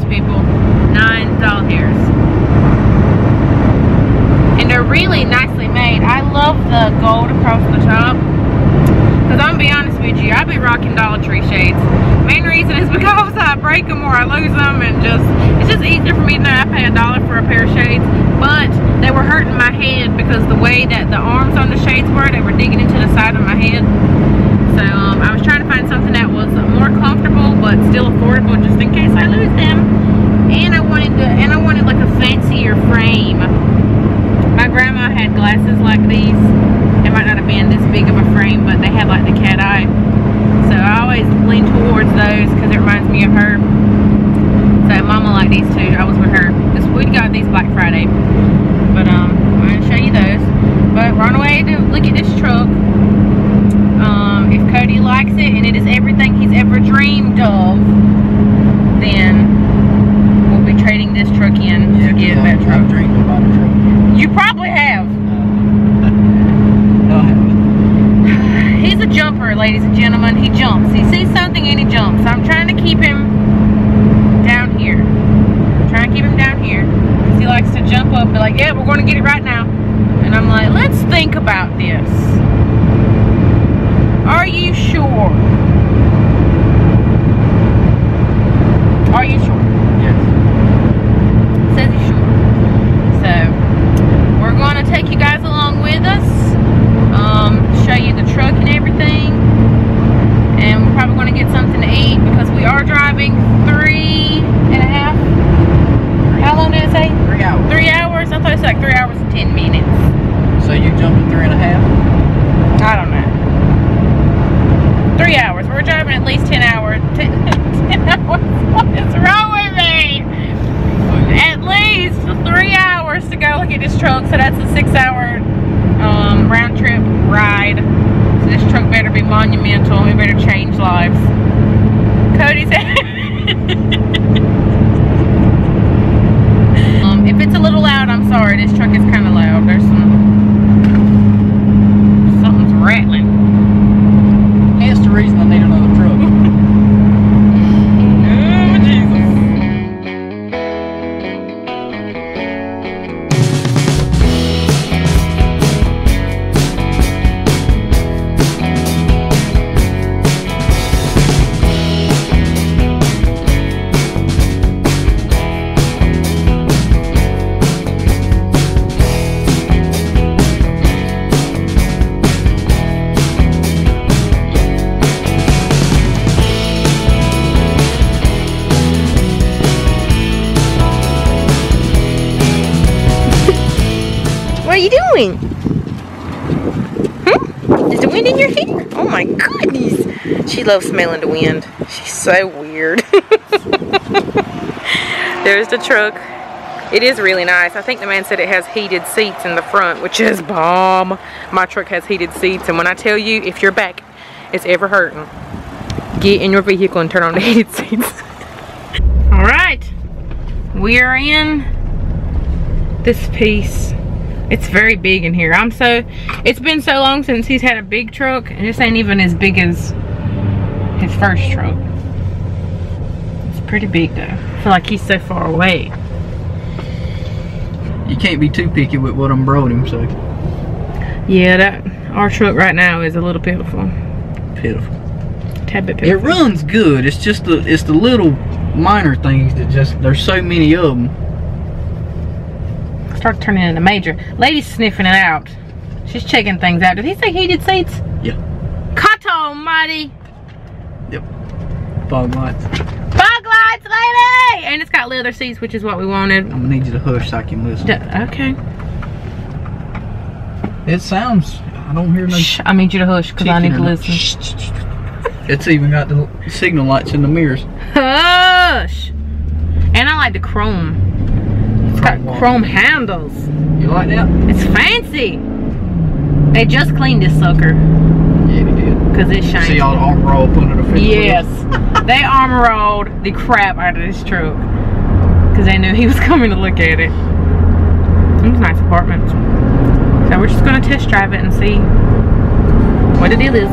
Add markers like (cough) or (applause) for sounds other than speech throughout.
hairs, people. Nine doll hairs. And they're really nicely made. I love the gold across the top. Because I'm gonna be honest with you, I be rocking Dollar Tree shades. Main reason is (laughs) because I break them or I lose them and just, it's just easier for me to know I pay a dollar for a pair of shades. But they were hurting my head because the way that the arms on the shades were, they were digging into the side of my head. So um, I was trying to find something that was more comfortable but still affordable just in case I lose them. And I wanted to, and I wanted like a fancier frame. My grandma had glasses like these. It might not have been this big of a frame, but they had like the cat eye. So I always lean towards those because it reminds me of her. Liked these too. I was with her. This we got these Black Friday. But um, I'm gonna show you those. But we're on our way to look at this truck. Um, if Cody likes it and it is everything he's ever dreamed of, then we'll be trading this truck in to get that I've truck. dreamed about a truck. You probably have. (laughs) No, I haven't. (sighs) He's a jumper, ladies and gentlemen. He jumps. He sees something and he jumps. I'm trying to keep him down here. I'm trying to keep him down here. Because he likes to jump up and be like, yeah, we're going to get it right now. And I'm like, let's think about this. Are you sure? Are you sure? Yes. Says he's sure. So, we're going to take you guys along with us. Um, show you the truck and everything. And we're probably going to get something to eat because we are driving three and a half. How long did it say? Three hours. Three hours? I thought it said like three hours and ten minutes. So you jumping three and a half? I don't know. Three hours. We're driving at least ten hours. Ten, ten hours. What is wrong with me? At least three hours to go look at this truck. So that's a six-hour um, round trip ride. So this truck better be monumental. We better change lives. Cody (laughs) doing? Hmm? Is the wind in your hair? Oh my goodness. She loves smelling the wind. She's so weird. (laughs) There's the truck. It is really nice. I think the man said it has heated seats in the front, which is bomb. My truck has heated seats, and when I tell you, if your back is ever hurting, get in your vehicle and turn on the (laughs) heated seats. All right, we are in this piece. It's very big in here. I'm so, it's been so long since he's had a big truck, and this ain't even as big as his first truck. It's pretty big though. I feel like he's so far away. You can't be too picky with what I'm brought him, so Yeah, that our truck right now is a little pitiful. pitiful. Tad bit It runs good. It's just the it's the little minor things that just there's so many of them. Start turning into major. Lady's sniffing it out. She's checking things out. Did he say heated seats? Yeah. God almighty. Yep. Fog lights. Fog lights, lady! And it's got leather seats, which is what we wanted. I'm gonna need you to hush so I can listen. D- Okay. It sounds. I don't hear no. Shh, I need you to hush because I need to chicken or no- listen. Shh, shh, shh. It's even got the signal lights in the mirrors. Hush! And I like the chrome. It's got Chrome. handles. You like that? It's fancy. They just cleaned this sucker Yeah, they did. because it shines. See y'all arm roll the fifth? Yes. (laughs) they armor rolled the crap out of this truck. Because they knew he was (laughs) coming to look at it. It was a nice apartment. So we're just gonna test drive it and see what the deal is.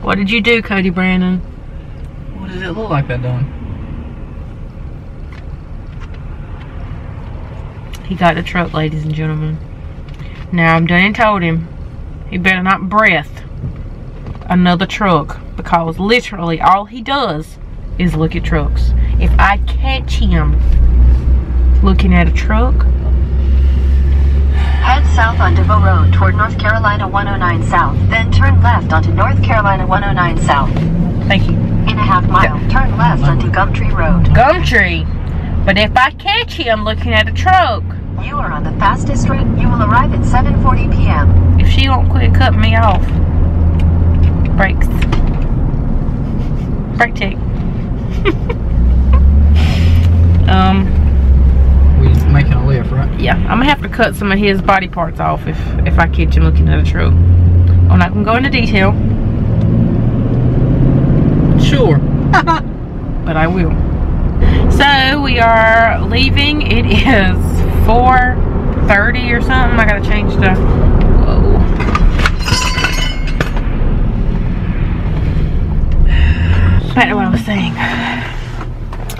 What did you do, Cody Brandon? What does it look like that doing? He got the truck, ladies and gentlemen. Now I'm done and told him he better not breath another truck because literally all he does is look at trucks. If I catch him looking at a truck, south on DeVoe Road toward North Carolina 109 South, then turn left onto North Carolina 109 South. thank you, In a half mile, turn left onto Gumtree Road. Gumtree. But if I catch him looking at a truck, You are on the fastest route. You will arrive at 7:40 p.m. if she won't quit cutting me off, brakes, brake tick. (laughs) um. Making a lift, right? Yeah, I'm gonna have to cut some of his body parts off if if I catch him looking at a truck. I'm not gonna go into detail, Sure. (laughs) but I will. So we are leaving. It is 4:30 or something. I gotta change the. Whoa. (sighs) Back to what I was saying.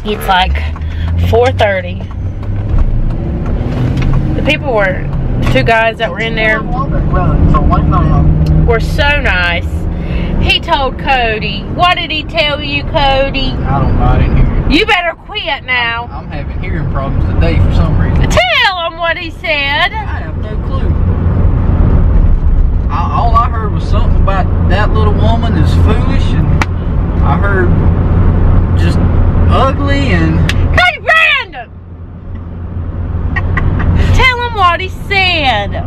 It's like 4:30. The people were two guys that were in there. On Walbert Road for one mile. were so nice. He told Cody. What did he tell you, Cody? I don't know. I didn't hear. You better quit now. I'm having hearing problems today for some reason. Tell him what he said. I have no clue. I, all I heard was something about that little woman is foolish, and I heard just ugly and Cody Brandon! Tell him what he said.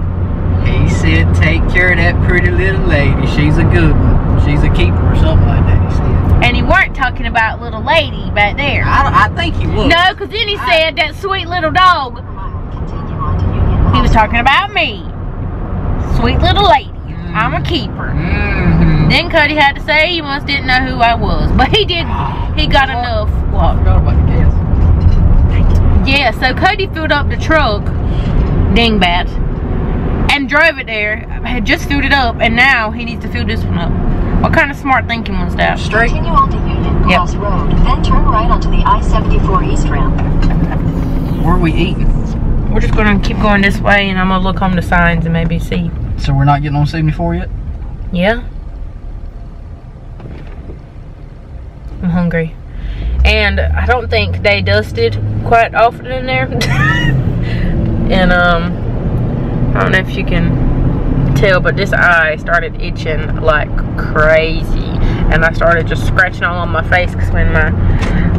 he said, "Take care of that pretty little lady. She's a good one. She's a keeper or something like that." He said. And he weren't talking about little lady back there. I, I think he was. No, because then he said that sweet little dog. Continue on to Union He was talking about me. Sweet little lady. I'm a keeper. Mm-hmm. Then Cody had to say he must didn't know who I was. But he did. He got enough. I forgot about the gas. Yeah, so Cody filled up the truck, dingbat, and drove it there. Had just filled it up, and now he needs to fill this one up. What kind of smart thinking was that? Straight. Continue on to Union Yep. Cross Road, then turn right onto the I-74 East ramp. Where are we eating? We're just gonna keep going this way, and I'm gonna look on the signs and maybe see. So we're not getting on 74 yet? Yeah. I'm hungry. And I don't think they dusted quite often in there. (laughs) and um I don't know if you can tell, but this eye started itching like crazy. And I started just scratching all on my face because when my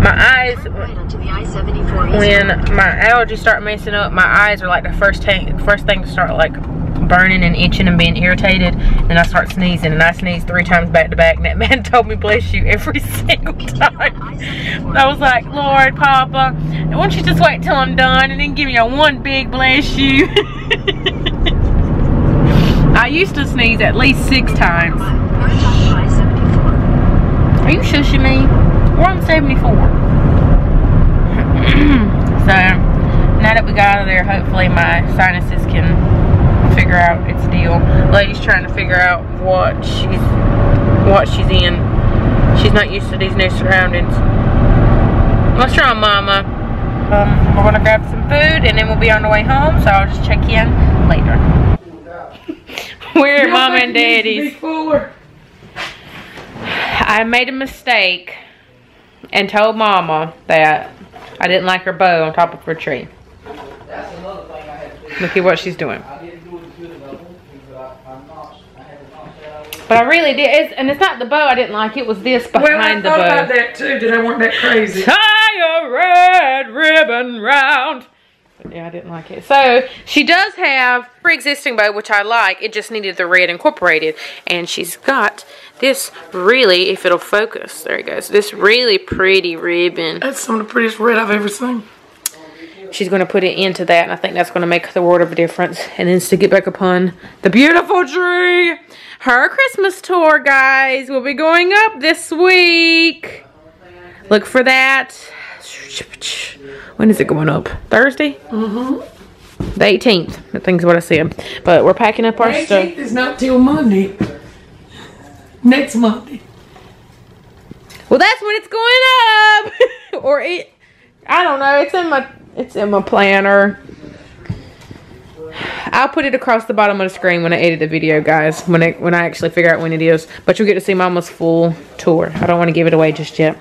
my eyes Turn right onto the I-74 East when my allergies start messing up, my eyes are like the first thing first thing to start like burning and itching and being irritated and I start sneezing and I sneeze three times back to back and that (laughs) man told me bless you every (laughs) single time. I-74 was like, Lord Papa, why don't you just wait till I'm done and then give me a one big bless you. (laughs) I used to sneeze at least six times. Right onto I-74. Are you shushing me? We're on 74. (clears throat) so, now that we got out of there, hopefully my sinuses can figure out its deal. Lady's trying to figure out what she's what she's in. She's not used to these new surroundings. What's wrong, Mama? Um, we're gonna grab some food and then we'll be on the way home, so I'll just check in later. (laughs) We're at Mama and Daddy's. I made a mistake and told Mama that I didn't like her bow on top of her tree. That's another thing I had to do. Look at what she's doing. I didn't do it as good as I wanted to, but I, I knocked, I had to knock that out of the But I really did. It's, and it's not the bow I didn't like. It was this behind Well, I the thought bow. about that too. That I weren't that crazy. Tie a red ribbon round. But yeah, I didn't like it. So she does have pre-existing bow, which I like. It just needed the red incorporated. And she's got this really, if it'll focus, there it goes. This really pretty ribbon. That's some of the prettiest red I've ever seen. She's going to put it into that, and I think that's going to make the world of a difference. And then to get back upon the beautiful tree, her Christmas tour, guys, will be going up this week. Look for that. When is it going up? Thursday? Mm-hmm. The 18th, I think is what I said. But we're packing up our stuff. 18th is not till Monday. Next Monday. Well, that's when it's going up. (laughs) or it, I don't know. It's in my, it's in my planner. I'll put it across the bottom of the screen when I edit the video, guys. When I when I actually figure out when it is. But you'll get to see Mama's full tour. I don't want to give it away just yet.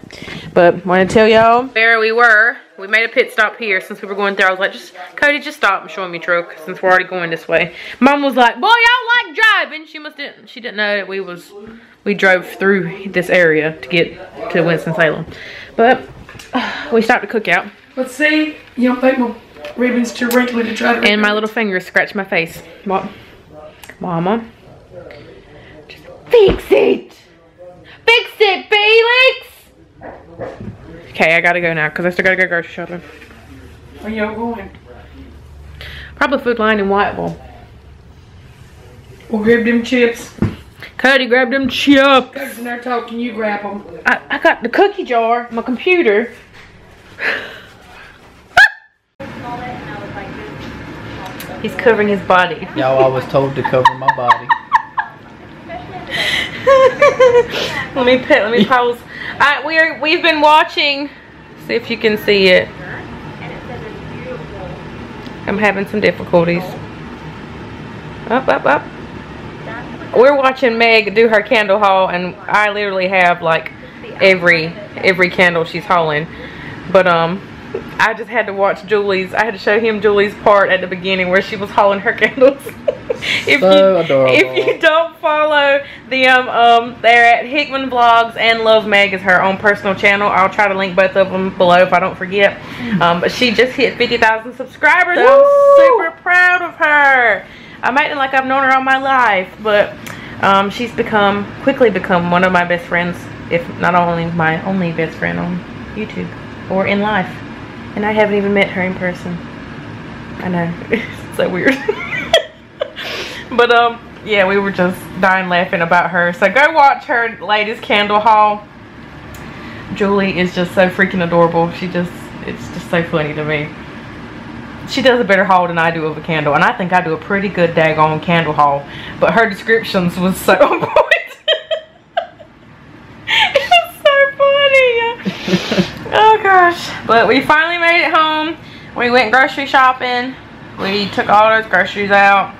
But want to tell y'all, there we were. We made a pit stop here since we were going through. I was like, just Cody, just stop and show me truck since we're already going this way. Mom was like, boy, y'all like driving. She must didn't. She didn't know that we was we drove through this area to get to Winston Salem. But uh, (sighs) we stopped to cookout. But see, you don't think my ribbon's too wrinkly to try to And my little finger scratched my face. What? Mama. Just fix it. Fix it, Felix. Okay, I gotta go now because I still gotta go grocery shopping. Where y'all going? Probably Food Lion in Whiteville. We'll grab them chips. Cody, grab them chips. Cody's in there talking, you grab them. I, I got the cookie jar, my computer. He's covering his body. Y'all, I was told to cover my body. (laughs) let me put, let me pause. I, we're we've been watching. See if you can see it. I'm having some difficulties. Up, up, up. We're watching Meg do her candle haul, and I literally have like every every candle she's hauling. But um, I just had to watch Julie's. I had to show him Julie's part at the beginning where she was hauling her (laughs) candles. if So you adorable. if you don't follow them, um, they're at Hickman Vlogs and Love Meg is her own personal channel. I'll try to link both of them below if I don't forget. Um, but she just hit 50,000 subscribers. I'm super proud of her. I'm acting like I've known her all my life, but um, she's become quickly become one of my best friends, if not only my only best friend on YouTube or in life. And I haven't even met her in person. I know (laughs) it's so weird. (laughs) but um, yeah, we were just dying laughing about her. So go watch her latest candle haul. Julie is just so freaking adorable. She just, it's just so funny to me. She does a better haul than I do of a candle, and I think I do a pretty good daggone candle haul. But her descriptions was so (laughs) on point. it's so funny. oh gosh. But we finally made it home. We went grocery shopping. We took all those groceries out.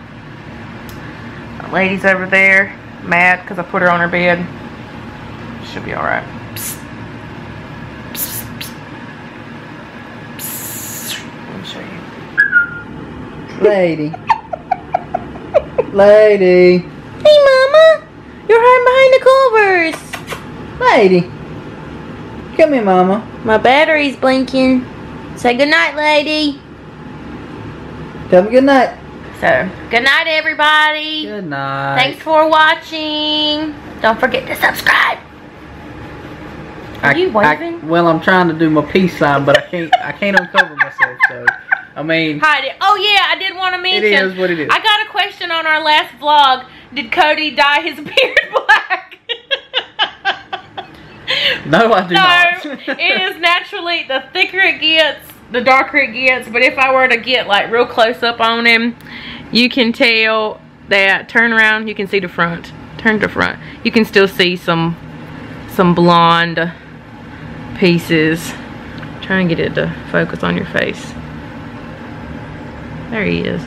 The lady's over there, mad because I put her on her bed. Should be alright. Let me show you. Lady. Lady. Hey, Mama! You're hiding behind the covers. Lady. Come here, mama. My battery's blinking. Say goodnight, lady. Tell me good night. So, good night, everybody. Good night. Thanks for watching. Don't forget to subscribe. Are I- you I- waving? well, I'm trying to do my peace sign, but I can't. I can't uncover myself. So, I mean, Hide it. Oh yeah, I did want to mention. it is what it is. I got a question on our last vlog. Did Cody dye his (laughs) beard black? No, I do no, not. it is naturally the thicker it gets, the darker it gets. But if I were to get like real close up on him, you can tell that. Turn around, you can see the front. Turn to front. You can still see some some blonde pieces. Try and get it to focus on your face. There he is.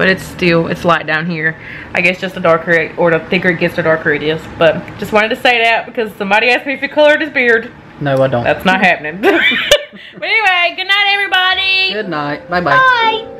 But it's still, it's light down here. I guess just the darker, it, or the thicker it gets, the darker it is. But just wanted to say that because somebody asked me if he colored his beard. no, I don't. That's not happening. (laughs) but anyway, good night, everybody. Good night. Bye bye. Bye.